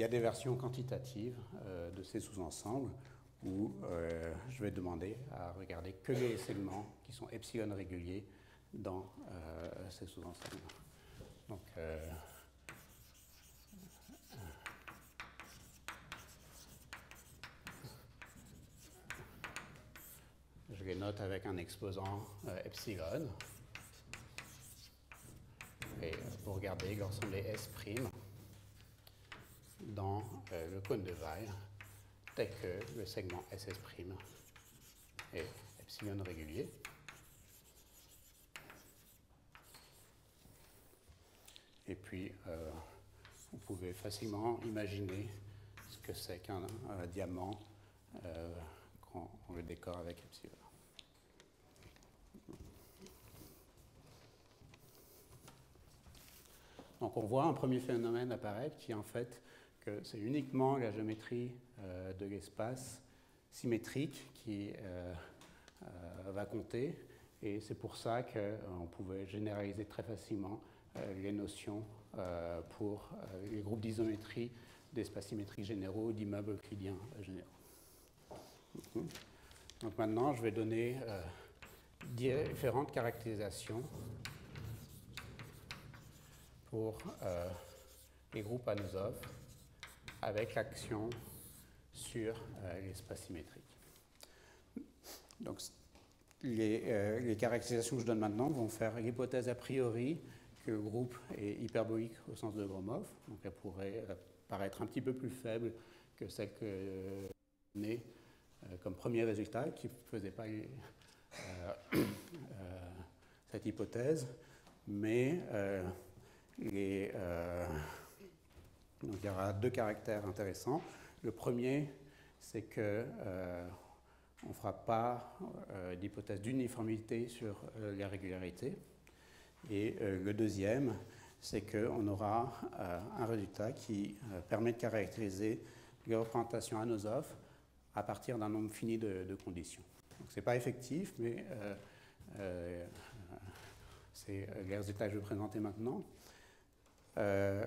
Il y a des versions quantitatives euh, de ces sous-ensembles où euh, je vais demander à regarder que les segments qui sont epsilon réguliers dans euh, ces sous-ensembles. Donc, je les note avec un exposant epsilon. Et pour regarder l'ensemble des S' dans euh, le cône de Weil tel que le segment SS' est epsilon régulier. Et puis, euh, vous pouvez facilement imaginer ce que c'est qu'un diamant euh, quand on le décore avec epsilon. Donc on voit un premier phénomène apparaître qui en fait que c'est uniquement la géométrie euh, de l'espace symétrique qui euh, euh, va compter. Et c'est pour ça qu'on pouvait généraliser très facilement les notions pour les groupes d'isométrie d'espaces symétriques généraux d'immeubles euclidiens généraux. Donc maintenant, je vais donner différentes caractérisations pour les groupes Anosov avec l'action sur euh, l'espace symétrique. Donc, euh, les, caractérisations que je donne maintenant vont faire l'hypothèse a priori que le groupe est hyperbolique au sens de Gromov, donc elle pourrait paraître un petit peu plus faible que celle que euh, comme premier résultat, qui ne faisait pas [coughs] cette hypothèse, mais euh, donc il y aura deux caractères intéressants. Le premier, c'est que euh, on ne fera pas euh, d'hypothèse d'uniformité sur la régularité. Et le deuxième, c'est qu'on aura un résultat qui permet de caractériser les représentations anosophes à partir d'un nombre fini de, conditions. Ce n'est pas effectif, mais c'est les résultats que je vais présenter maintenant. Euh,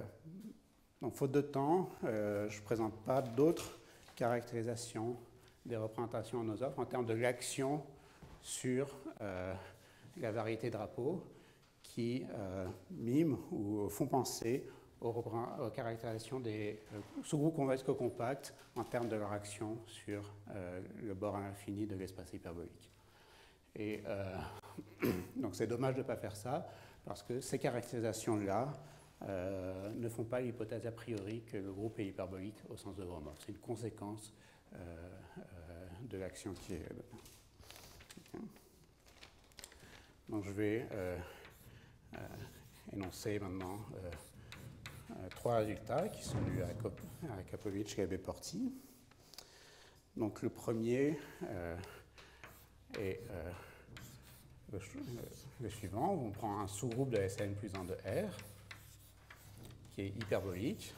donc, faute de temps, euh, je ne présente pas d'autres caractérisations des représentations en offres en termes de l'action sur euh, la variété de drapeaux qui miment ou font penser aux, caractérisations des sous-groupes convexes compacts en termes de leur action sur le bord infini de l'espace hyperbolique. Et [clears throat] donc c'est dommage de ne pas faire ça parce que ces caractérisations-là euh, ne font pas l'hypothèse a priori que le groupe est hyperbolique au sens de Gromov. C'est une conséquence euh, euh, de l'action qui est. Donc je vais énoncer maintenant trois résultats qui sont dus à, Kapovic et à Beporti. Donc le premier est le, suivant. On prend un sous-groupe de Sn plus 1 de R qui est hyperbolique.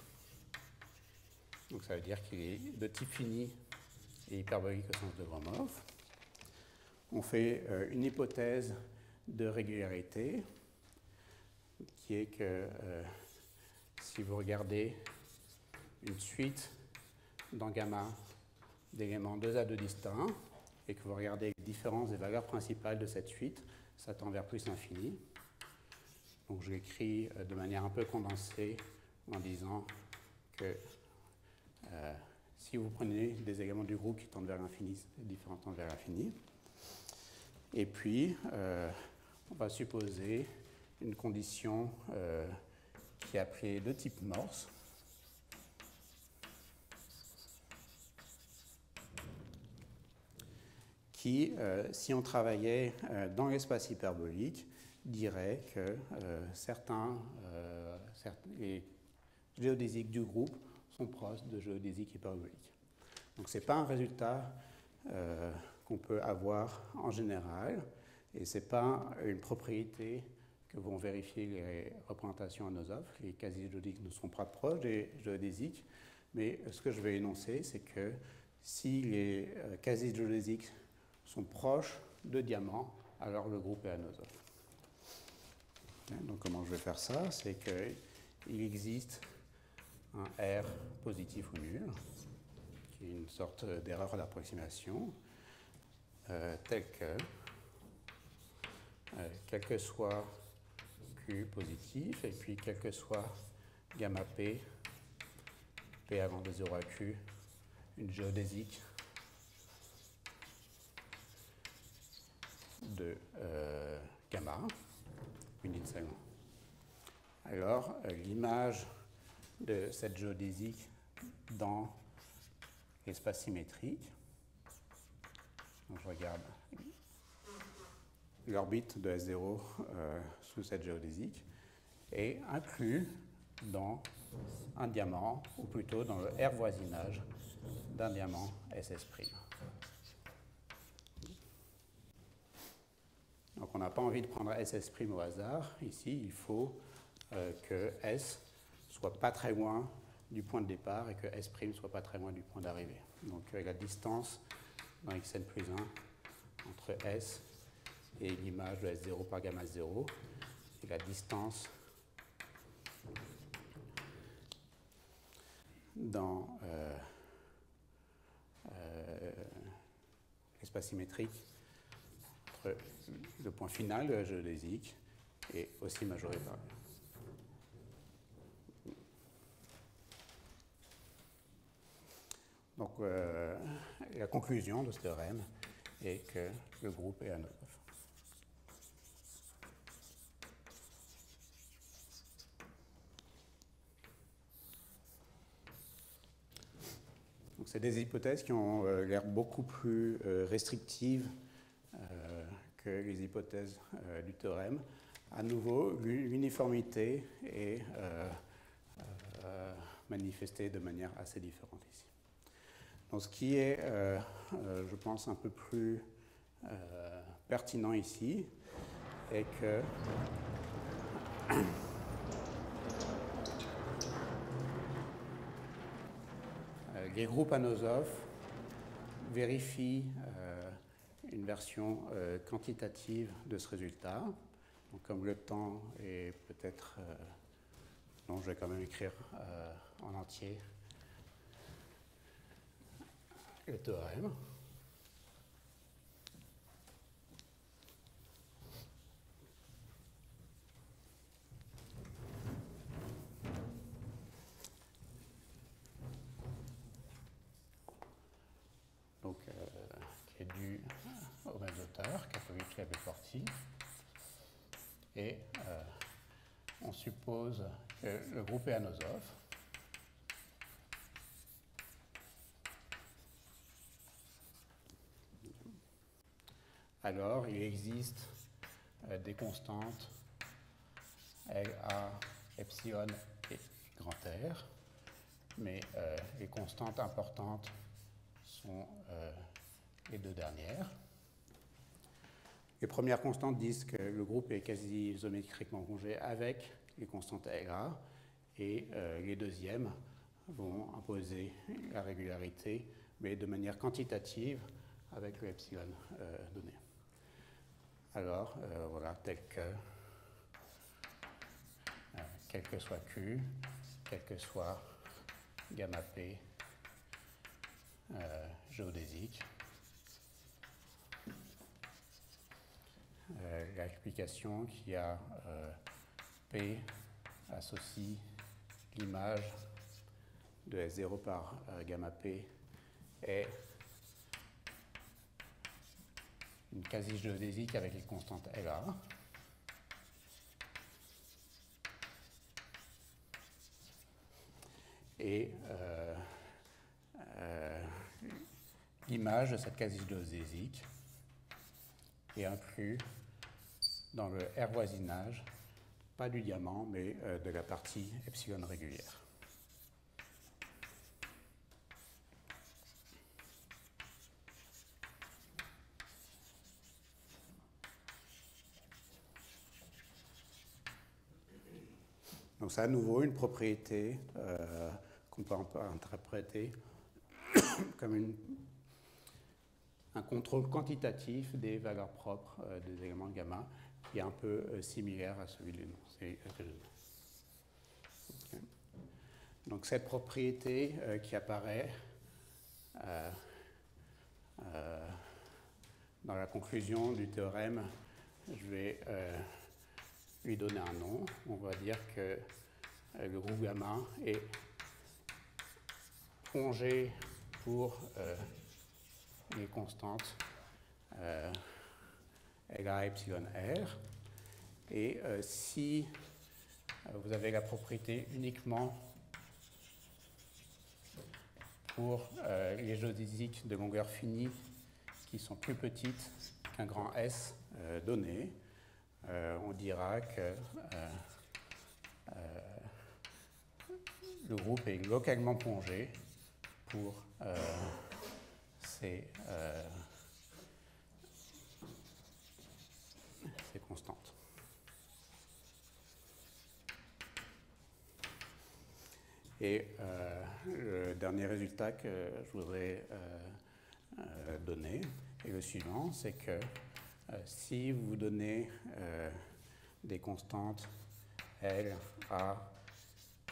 Donc ça veut dire qu'il est de type fini et hyperbolique au sens de Gromov. On fait euh, une hypothèse de régularité qui est que euh, si vous regardez une suite dans gamma d'éléments 2 à 2 distincts et que vous regardez les différences des valeurs principales de cette suite, ça tend vers plus l'infini. Donc je l'écris euh, de manière un peu condensée en disant que euh, si vous prenez des éléments du groupe qui tendent vers l'infini, différents tendent vers l'infini. Et puis, euh, on va supposer une condition qui est appelée de type Morse. qui, si on travaillait dans l'espace hyperbolique, dirait que euh, certains, euh, les géodésiques du groupe sont proches de géodésiques hyperboliques. Donc ce n'est pas un résultat euh, qu'on peut avoir en général, et ce n'est pas une propriété que vont vérifier les représentations anosophes. Les quasi-géodésiques ne sont pas proches des géodésiques, mais ce que je vais énoncer, c'est que si les quasi-géodésiques sont proches de diamants, alors le groupe est anosophe. Donc comment je vais faire ça C'est qu'il existe un R positif ou nul, qui est une sorte d'erreur d'approximation, euh, tel que, euh, quel que soit Q positif, et puis quel que soit gamma P, P avant de 0 à Q, une géodésique de euh, gamma, alors, euh, l'image de cette géodésique dans l'espace symétrique, je regarde l'orbite de S0 euh, sous cette géodésique, et inclut dans un diamant, ou plutôt dans le R voisinage d'un diamant SS'. Donc on n'a pas envie de prendre SS' au hasard. Ici, il faut euh, que S soit pas très loin du point de départ et que S' soit pas très loin du point d'arrivée. Donc euh, la distance dans xn plus 1 entre S et l'image de S0 par gamma 0, c'est la distance dans euh, l'espace symétrique le point final de la géodésique et aussi majoré par Donc, euh, la conclusion de ce théorème est que le groupe est Anosov. C'est des hypothèses qui ont euh, l'air beaucoup plus euh, restrictives les hypothèses du théorème. À nouveau, l'uniformité est manifestée de manière assez différente ici ce qui est, euh, euh, je pense, un peu plus euh, pertinent ici est que [coughs] les groupes anosophes vérifient une version quantitative de ce résultat. Donc, comme le temps est peut-être... non, je vais quand même écrire en entier le théorème. Auteur, Kapovic et euh, on suppose que le groupe est anosophe. alors il existe euh, des constantes A, epsilon et grand R, mais euh, les constantes importantes sont les deux dernières. Les premières constantes disent que le groupe est quasi isométriquement rongé avec les constantes A, et les deuxièmes vont imposer la régularité, mais de manière quantitative avec le epsilon donné. Alors, euh, voilà, tel que, euh, quel que soit Q, quel que soit gamma P euh, géodésique, l'explication qui a P associe l'image de S0 par gamma P est une quasi-géodésique avec les constantes LA. Et euh, euh, l'image de cette quasi-géodésique est inclue dans le R voisinage, pas du diamant, mais euh, de la partie epsilon régulière. Donc c'est à nouveau une propriété euh, qu'on peut interpréter [coughs] comme un contrôle quantitatif des valeurs propres euh, des éléments gamma, qui est un peu euh, similaire à celui de l'énoncé. Donc cette propriété qui apparaît dans la conclusion du théorème, je vais lui donner un nom. On va dire que euh, le groupe gamma est plongé pour euh, les constantes euh, à epsilon r. Et euh, si vous avez la propriété uniquement pour les géodésiques de longueur finie qui sont plus petites qu'un grand S donné, euh, on dira que euh, euh, le groupe est localement plongé pour ces, constantes. Et le dernier résultat que je voudrais donner est le suivant, c'est que si vous donnez des constantes L, A,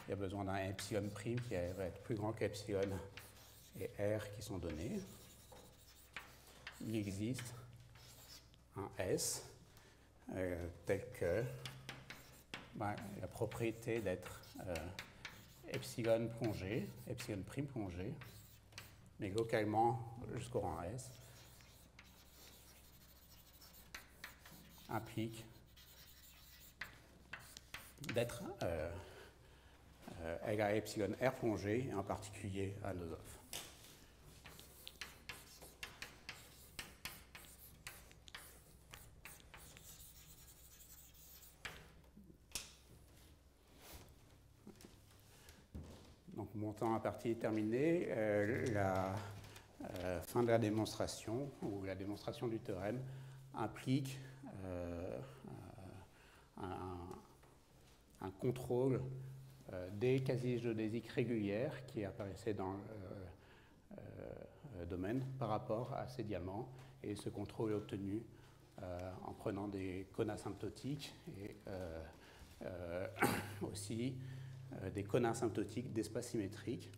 il y a besoin d'un epsilon prime qui va être plus grand qu'epsilon et R qui sont donnés. Il existe un S euh, tel que ben, la propriété d'être euh, epsilon plongé, epsilon prime plongé, mais localement jusqu'au rang S, implique d'être euh, euh, à epsilon R plongé, et en particulier à Nosov. Donc mon temps à partie est terminé. Euh, la euh, fin de la démonstration, ou la démonstration du théorème, implique un, un contrôle euh, des quasi géodésiques régulières qui apparaissaient dans le euh, euh, domaine par rapport à ces diamants. Et ce contrôle est obtenu en prenant des cônes asymptotiques et [coughs] aussi des cônes asymptotiques d'espace symétrique.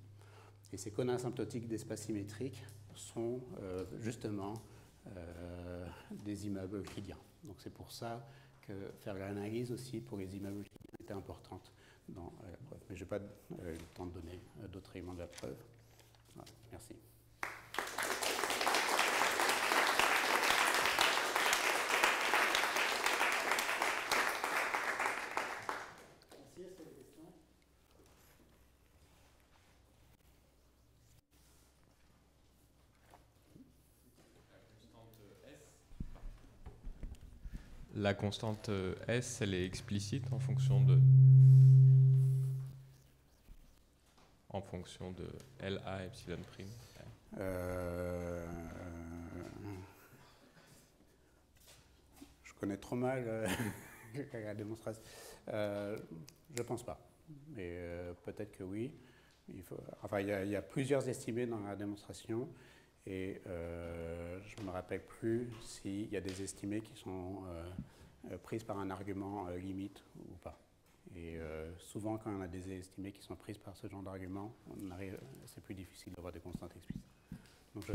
Et ces cônes asymptotiques d'espace symétrique sont justement des immeubles euclidiens. Donc c'est pour ça que faire l'analyse aussi pour les immeubles euclidiens était importante dans la. Mais je n'ai pas euh, le temps de donner euh, d'autres éléments de la preuve. merci. La constante S, elle est explicite en fonction de en fonction de LA epsilon prime euh, Je connais trop mal euh, [laughs] la démonstration. Euh, je pense pas, mais peut-être que oui. Il enfin, il y, a, plusieurs estimés dans la démonstration et je ne me rappelle plus s'il y a des estimés qui sont prises par un argument limite ou pas. Et euh, souvent, quand on a des estimées qui sont prises par ce genre d'argument, c'est plus difficile d'avoir des constantes explicites. Donc, je,